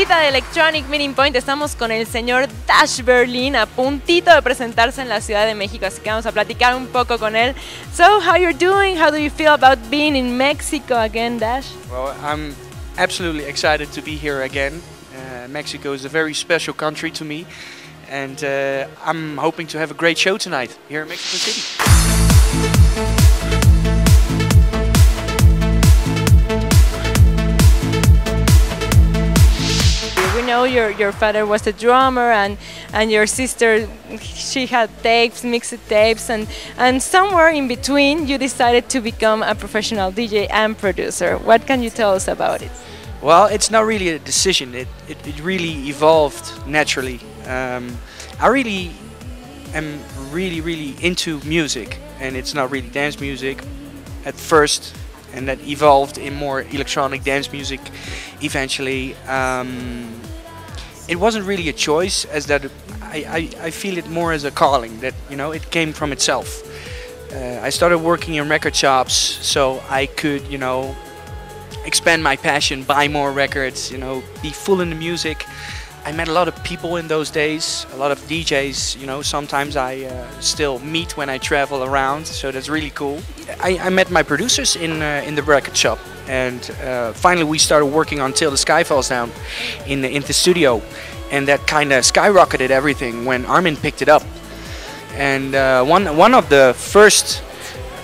visita de Electronic Meeting Point estamos con el señor Dash Berlin a puntito de presentarse en la Ciudad de México, así que vamos a platicar un poco con él. So, how you're doing? How do you feel about being in Mexico again, Dash? Well, I'm absolutely excited to be here again. Uh, Mexico is a very special country to me, and uh, I'm hoping to have a great show tonight here in Mexico City. Know your, your father was a drummer and, and your sister, she had tapes, mixed tapes, and, and somewhere in between you decided to become a professional DJ and producer. What can you tell us about it? Well, it's not really a decision. It it, it really evolved naturally. Um, I really am really really into music, and it's not really dance music at first, and that evolved in more electronic dance music. Eventually, um, it wasn't really a choice, as that I, I, I feel it more as a calling. That you know, it came from itself. Uh, I started working in record shops, so I could you know expand my passion, buy more records, you know, be full in the music. I met a lot of people in those days, a lot of DJs, you know, sometimes I uh, still meet when I travel around, so that's really cool. I, I met my producers in, uh, in the record shop and uh, finally we started working on Till the Sky Falls Down in the, in the studio and that kind of skyrocketed everything when Armin picked it up. And uh, one, one of the first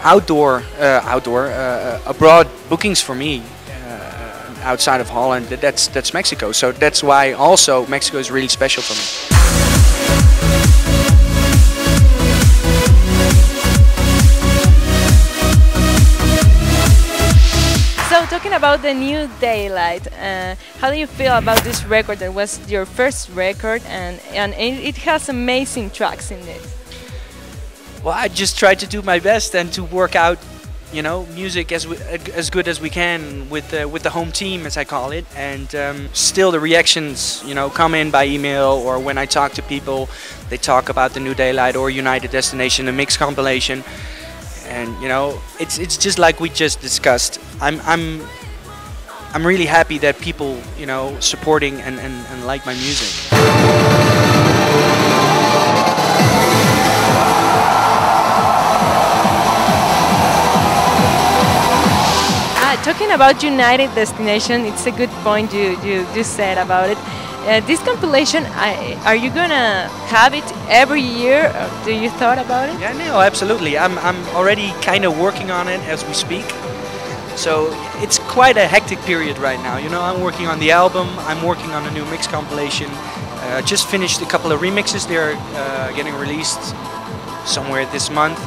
outdoor, uh, outdoor, uh, abroad bookings for me uh, outside of Holland. That's that's Mexico. So that's why also Mexico is really special for me. Talking about the new Daylight, uh, how do you feel about this record? That was your first record, and, and it, has amazing tracks in it. Well, I just try to do my best and to work out, you know, music as we, as good as we can with the, with the home team, as I call it. And um, still, the reactions, you know, come in by email or when I talk to people, they talk about the new Daylight or United Destination, the mix compilation. And you know, it's it's just like we just discussed. I'm I'm I'm really happy that people, you know, supporting and, and, and like my music. Ah, talking about United Destination, it's a good point you, you, you said about it. Uh, this compilation, I, are you gonna have it every year? Or do you thought about it? Yeah, no, absolutely. I'm, I'm already kind of working on it as we speak. So it's quite a hectic period right now. You know, I'm working on the album. I'm working on a new mix compilation. Uh, just finished a couple of remixes. They're uh, getting released somewhere this month.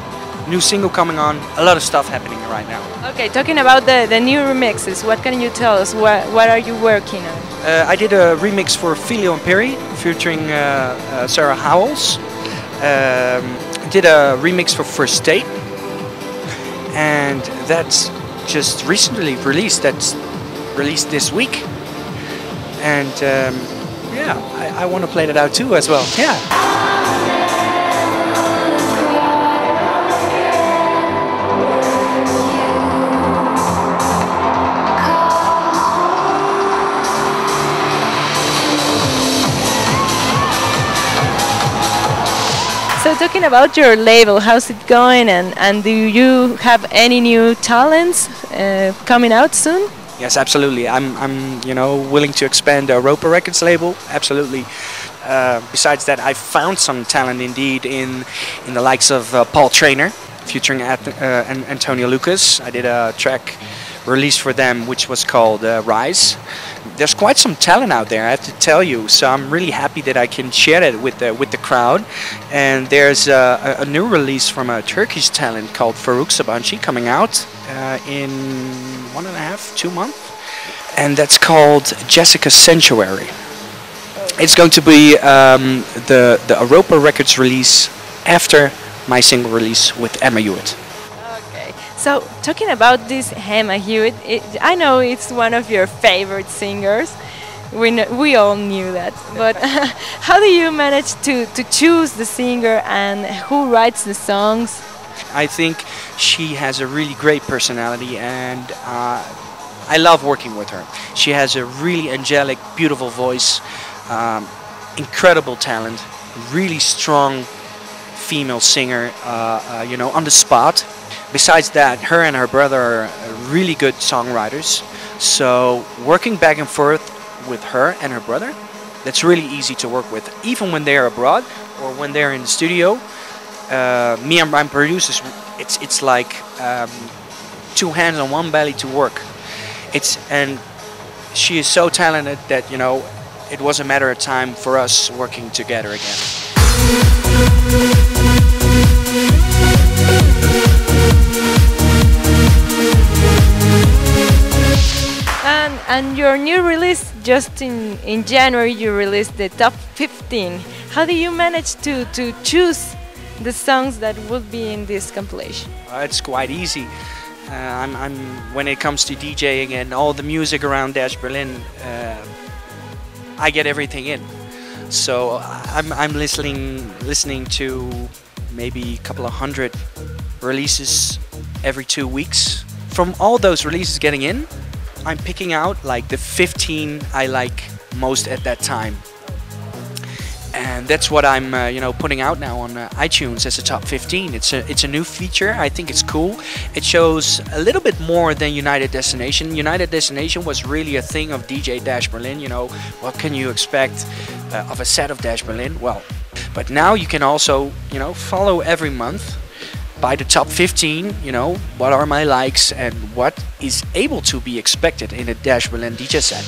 New single coming on. A lot of stuff happening right now. Okay, talking about the, the new remixes, what can you tell us? What, what are you working on? Uh, I did a remix for Filo and Peri featuring uh, uh, Sarah Howells. Um, did a remix for First State, and that's just recently released. That's released this week, and um, yeah, I, I want to play that out too as well. Yeah. Talking about your label, how's it going? And, and do you have any new talents uh, coming out soon? Yes, absolutely. I'm, I'm, you know, willing to expand the Aropa Records label. Absolutely. Uh, besides that, I found some talent indeed in, in the likes of uh, Paul Trainer, featuring At, uh, An- Antonio Lucas. I did a track release for them, which was called uh, Rise. There's quite some talent out there, I have to tell you. So I'm really happy that I can share it with the with the crowd. And there's a, a new release from a Turkish talent called Faruk Sabanci coming out uh, in one and a half, two months, and that's called Jessica Sanctuary. It's going to be um, the the Aropa Records release after my single release with Emma Hewitt. So, talking about this Emma Hewitt, it, I know it's one of your favorite singers. We, kn- we all knew that. But how do you manage to, to choose the singer and who writes the songs? I think she has a really great personality, and uh, I love working with her. She has a really angelic, beautiful voice, um, incredible talent, really strong female singer, uh, uh, you know, on the spot. Besides that, her and her brother are really good songwriters. So working back and forth with her and her brother, that's really easy to work with, even when they are abroad or when they're in the studio. Uh, me and my producers, it's it's like um, two hands on one belly to work. It's and she is so talented that you know it was a matter of time for us working together again. And your new release just in in January you released the top 15. How do you manage to to choose the songs that would be in this compilation? Uh, it's quite easy. Uh, I'm, I'm when it comes to DJing and all the music around Dash Berlin, uh, I get everything in. So I'm, I'm listening listening to maybe a couple of hundred releases every two weeks. From all those releases getting in, I'm picking out like the 15 I like most at that time. And that's what I'm, uh, you know, putting out now on uh, iTunes as a top 15. It's a, it's a new feature. I think it's cool. It shows a little bit more than United Destination. United Destination was really a thing of DJ Dash Berlin. You know, what can you expect uh, of a set of Dash Berlin? Well, but now you can also, you know, follow every month by the top 15, you know, what are my likes and what is able to be expected in a Dash Berlin DJ set.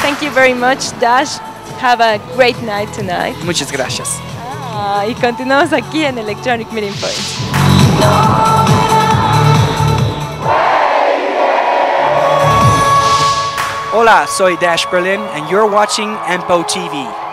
Thank you very much, Dash. Have a great night tonight. Muchas gracias. Ah, y continuamos aquí en Electronic Meeting Point. Hola, soy Dash Berlin and you're watching Empo TV.